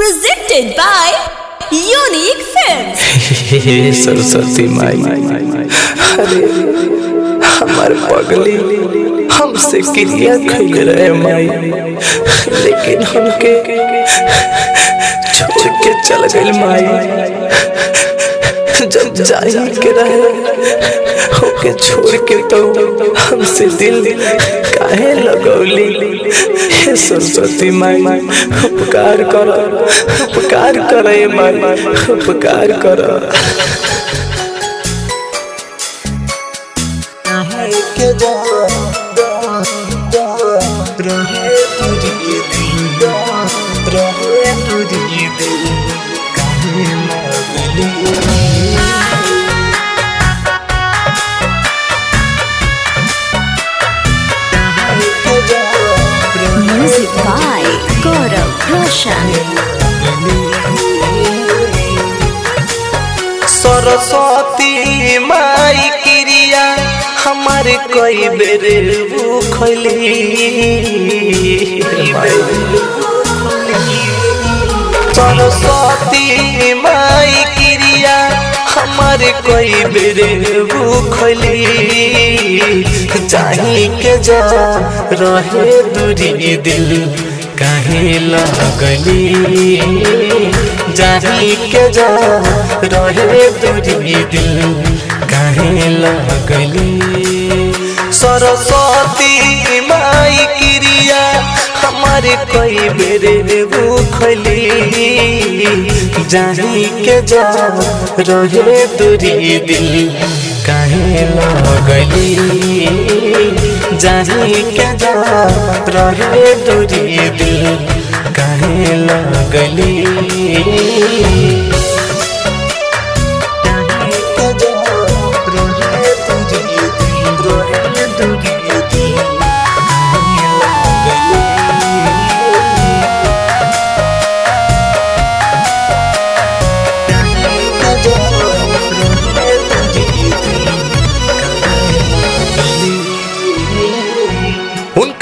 Presented by Unique Films. हे सरस्वती माई। अरे हमार पगली, हमसे क्रिया खैल रहे माई। लेकिन हमके छोड़ के चल गई माई। जब जाई के रहे होके छोड़ के तो हमसे दिल काहे लगौली? हे सरस्वती माई माई उपकार कर, उपकार करे माई माई, उपकार कर। Music by Gaurav Roshan. Saraswati माई क्रिया, हमारे कई बेर भूखली सरस्वती माई क्रिया, हमारे कई बेर भूखली चाही के जा रहे दूरी दिल, काहे लगली। जाही के जा रहे दूरी दिल, काहे लगली। सरस्वती माई क्रिया, हमारे कई बेरे भूखली। जाही के जा रहे दूरी दिल लगली जाही के जा रहे दूरी दिल काहे लगली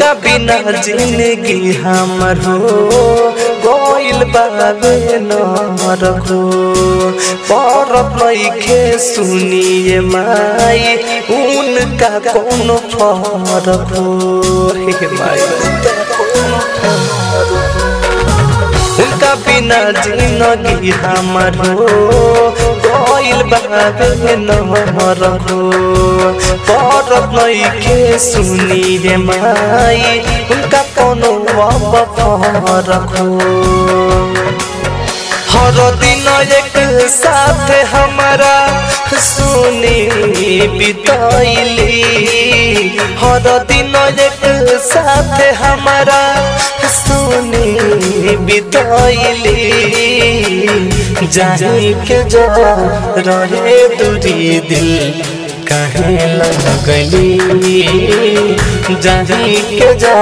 उनका बिना ज़िंदगी हमर गोइल बाबे न रखो। परत लइखे सुनिए माई, उनका कोनो फरक हो। माई। उनका बिना ज़िंदगी हमर गोइल बाबे न रखो। लइखे सुनी रे माई, उनका कोनो फरक हर दिन एक साथ हमारा सुनी बिताइली। हर दिन एक साथ हमारा सुनी बिताइली। जाही के जा रहे दूरी दिल। काहे लगली जाही के जा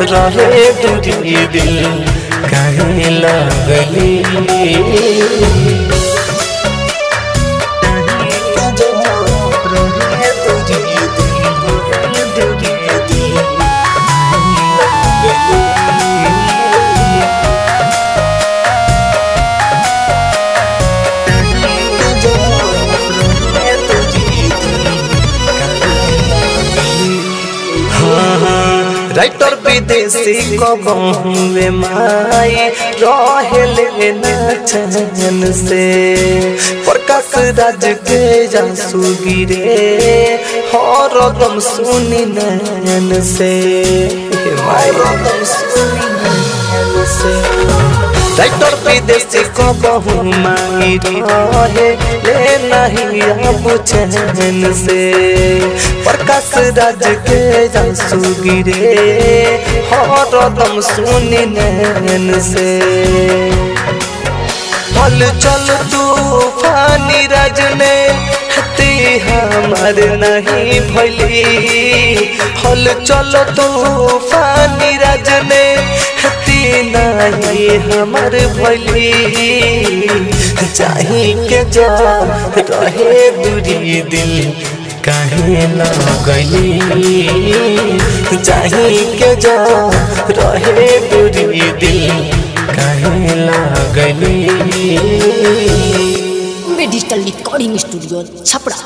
रहे दूरी दिल काहे लगली। राइटर विदेशी कबहुए माई रहेले न चैन से। प्रकाश राज के जासू गिरे हर गम सुनी नैन से। माई राइटर विदेशी बहु माई रहे, ले नहीं अब चैन से। प्रकाश राज के जासू गिरे हर दम सुनी नैन से। हल चल तूफानी राज ने ती हमार नहीं भली। हल चल तूफानी राज ने ती नहीं हमार भली। चाही के जा, रहे दूरी दिल, काहे न गली। चाही के जा, रहे दूरी दिल, काहे लगली डिजिटल रिकॉर्डिंग स्टूडियो छपरा